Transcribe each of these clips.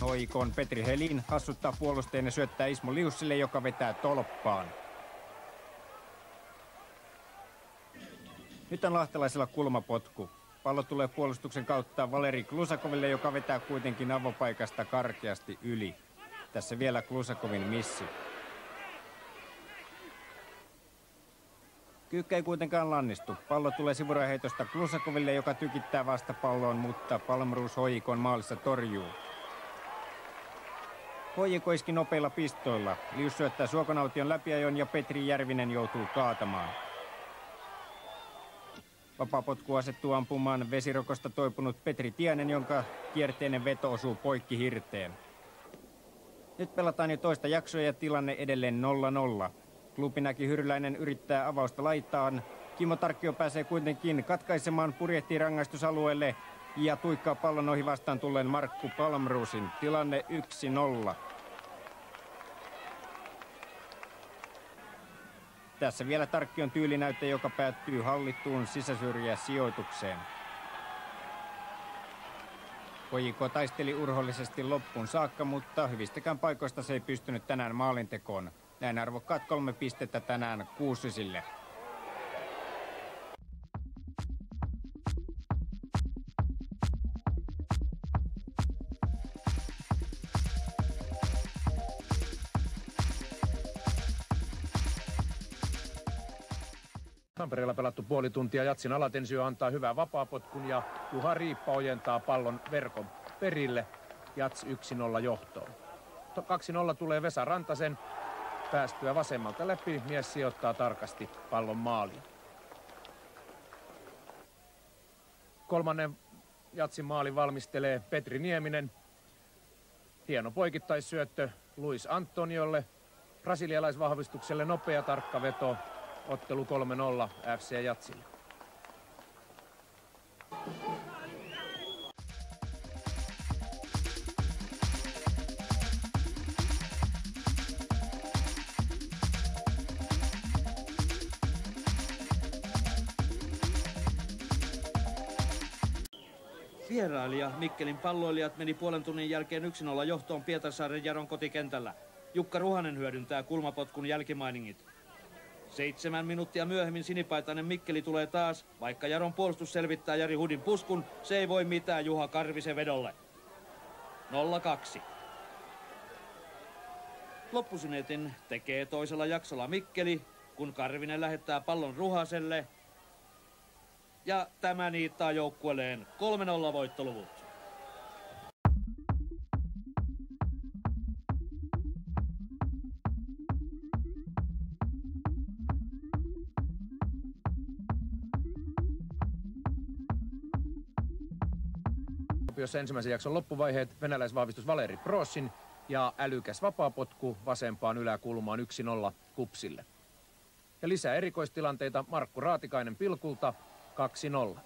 Hoikon Petri Helin hassuttaa puolustajien ja syöttää Ismo Liussille, joka vetää tolppaan. Nyt on lahtelaisella kulmapotku. Pallo tulee puolustuksen kautta Valeri Klusakoville, joka vetää kuitenkin avopaikasta karkeasti yli. Tässä vielä Klusakovin missi. Kyykkä ei kuitenkaan lannistu. Pallo tulee sivuraheitosta Klusakoville, joka tykittää vasta palloon, mutta Palmruus Hoikon maalissa torjuu. Hoijiko iski nopeilla pistoilla. Lius syöttää Suokonaution läpiajon ja Petri Järvinen joutuu kaatamaan. Vapapotku asettuu ampumaan vesirokosta toipunut Petri Tianen, jonka kierteinen veto osuu poikki hirteen. Nyt pelataan jo toista jaksoa ja tilanne edelleen 0-0. Klubinäki Hyryläinen yrittää avausta laitaan. Kimmo Tarkkio pääsee kuitenkin katkaisemaan, purjehtii rangaistusalueelle ja tuikkaa pallon ohi vastaan tulleen Markku Palmruusin. Tilanne 1-0. Tässä vielä Tarkkion tyylinäyte, joka päättyy hallittuun sisäsyrjä sijoitukseen. Pojiko taisteli urhollisesti loppuun saakka, mutta hyvistäkään paikoista se ei pystynyt tänään maalintekoon. Näin arvokkaat kolme pistettä tänään kuusisille. Tampereella pelattu puoli tuntia. Jatsin Alatensio antaa hyvää vapaapotkun ja Juha Riippa ojentaa pallon verkon perille. Jats 1-0 johtoon. 2-0 tulee Vesa Rantasen päästyä vasemmalta läpi. Mies sijoittaa tarkasti pallon maaliin. Kolmannen Jatsin maali valmistelee Petri Nieminen. Hieno poikittaissyöttö Luis Antoniolle. Brasilialaisvahvistukselle nopea tarkka veto Ottelu 3-0 FC Jatsille. Vierailija Mikkelin palloilijat meni puolen tunnin jälkeen 1-0 johtoon Pietarsaaren Jaron kotikentällä. Jukka Ruhanen hyödyntää kulmapotkun jälkimainingit. Seitsemän minuuttia myöhemmin sinipaitainen Mikkeli tulee taas. Vaikka Jaron puolustus selvittää Jari Hudin puskun, se ei voi mitään Juha Karvisen vedolle. 0-2. Loppusinetin tekee toisella jaksolla Mikkeli, kun Karvinen lähettää pallon Ruhaselle. Ja tämä niittaa joukkueelleen 3-0 voittoluvut. Kuopiossa ensimmäisen jakson loppuvaiheet venäläisvahvistus Valeri Prossin ja älykäs vapaapotku vasempaan yläkulmaan 1-0 kupsille. Ja lisää erikoistilanteita Markku Raatikainen pilkulta 2-0.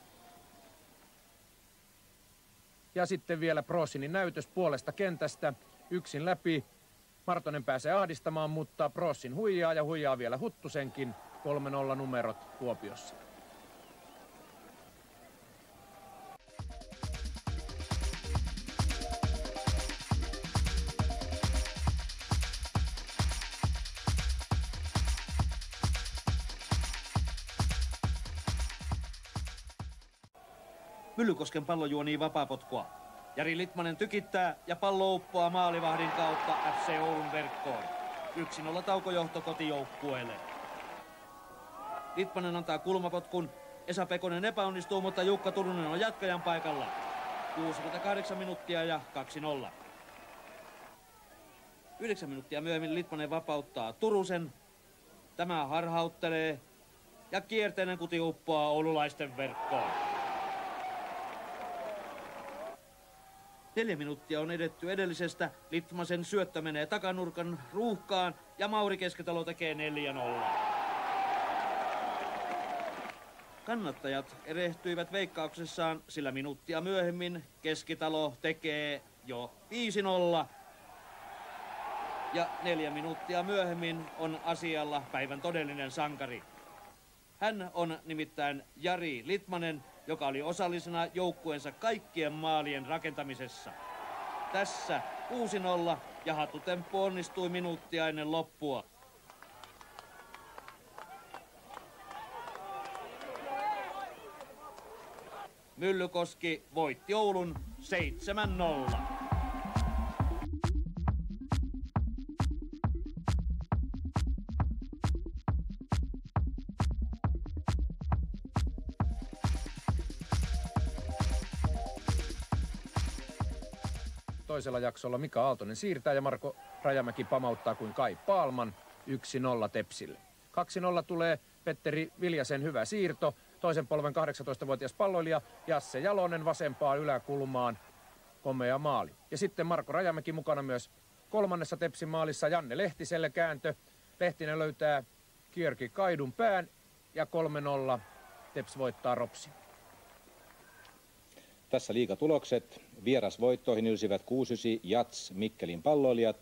Ja sitten vielä Prosinin näytös puolesta kentästä yksin läpi. Martonen pääsee ahdistamaan, mutta Prosin huijaa ja huijaa vielä Huttusenkin 3-0 numerot Kuopiossa. Myllykosken pallo juonii vapaapotkua. Jari Litmanen tykittää ja pallo uppoaa maalivahdin kautta FC Oulun verkkoon. 1-0 taukojohto kotijoukkueelle. Litmanen antaa kulmapotkun. Esa Pekonen epäonnistuu, mutta Jukka Turunen on jatkajan paikalla. 68 minuuttia ja 2-0. 9 minuuttia myöhemmin Litmanen vapauttaa Turusen. Tämä harhauttelee ja kierteinen kuti uppoaa oululaisten verkkoon. Neljä minuuttia on edetty edellisestä. Litmasen syöttö menee takanurkan ruuhkaan ja Mauri Keskitalo tekee 4-0. Kannattajat erehtyivät veikkauksessaan, sillä minuuttia myöhemmin Keskitalo tekee jo 5-0. Ja neljä minuuttia myöhemmin on asialla päivän todellinen sankari. Hän on nimittäin Jari Litmanen, joka oli osallisena joukkueensa kaikkien maalien rakentamisessa. Tässä 6-0 ja hatutemppu onnistui minuuttia ennen loppua. Myllykoski voitti Oulun 7-0. Toisella jaksolla Mika Aaltonen siirtää ja Marko Rajamäki pamauttaa kuin Kai Paalman 1-0 Tepsille. 2-0 tulee Petteri Viljasen hyvä siirto. Toisen polven 18-vuotias palloilija Jasse Jalonen vasempaan yläkulmaan. Komea maali. Ja sitten Marko Rajamäki mukana myös kolmannessa Tepsin maalissa Janne Lehtiselle kääntö. Lehtinen löytää Kierki Kaidun pään ja 3-0 Teps voittaa Ropsi. Tässä liigatulokset. Vierasvoittoihin ylsivät 6 Jats Mikkelin palloilijat